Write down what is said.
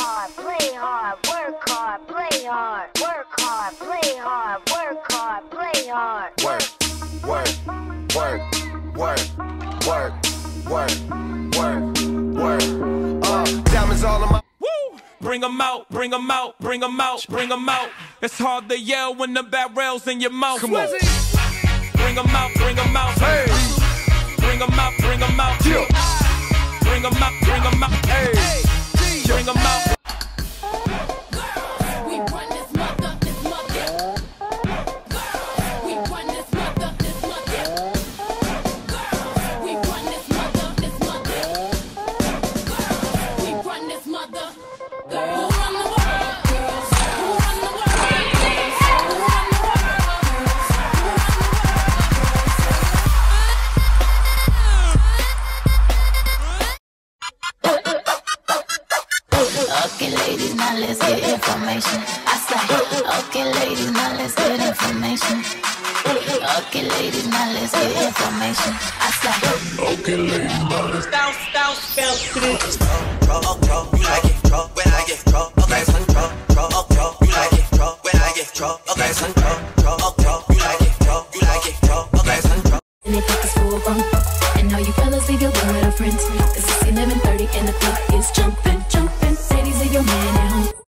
hard, play hard, work hard, play hard, work hard, play hard, work hard, play hard. Work, work, work, work, work, work, work, work. Uh, diamonds all in my. Woo! Bring 'em out, bring 'em out, bring 'em out, bring 'em out. It's hard to yell when the barrel's in your mouth. Come on. Bring 'em out, bring 'em out. Hey. Bring 'em out, bring 'em out. Yeah. Bring 'em out, bring 'em out. Okay, ladies, now let's get information. I say, okay, ladies, now let's get information. Okay, ladies, now let's get information. I say, okay, ladies, now let's bounce, bounce, bounce you like it, drop when I get drop. Okay, son, drop, drop, drop, you like it, drop when I get drop. Okay, son, drop, drop, drop, you like it, you like it, drop. Okay, son, drop. And the school bump, and all you fellas leave your girl with her friends. Cause it's 11:30 and the club is jumping. jumping.